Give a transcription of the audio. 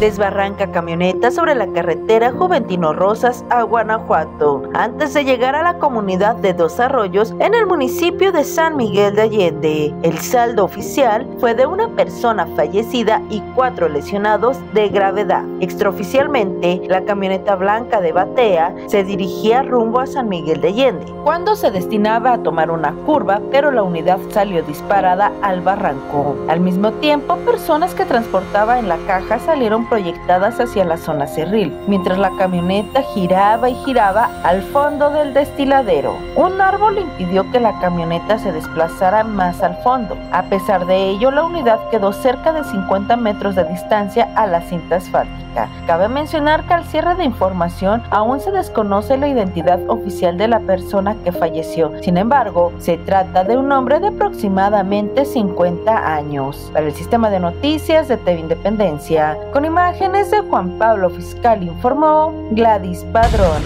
Desbarranca camioneta sobre la carretera Juventino Rosas a Guanajuato, antes de llegar a la comunidad de Dos Arroyos en el municipio de San Miguel de Allende. El saldo oficial fue de una persona fallecida y cuatro lesionados de gravedad. Extraoficialmente, la camioneta blanca de Batea se dirigía rumbo a San Miguel de Allende, cuando se destinaba a tomar una curva, pero la unidad salió disparada al barranco. Al mismo tiempo, personas que transportaba en la caja salieron proyectadas hacia la zona cerril, mientras la camioneta giraba y giraba al fondo del destiladero. Un árbol impidió que la camioneta se desplazara más al fondo. A pesar de ello, la unidad quedó cerca de 50 metros de distancia a la cinta asfáltica. Cabe mencionar que al cierre de información aún se desconoce la identidad oficial de la persona que falleció. Sin embargo, se trata de un hombre de aproximadamente 50 años. Para el sistema de noticias de TV Independencia, con imágenes de Juan Pablo Fiscal informó Gladys Padrón.